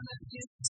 on the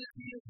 that he is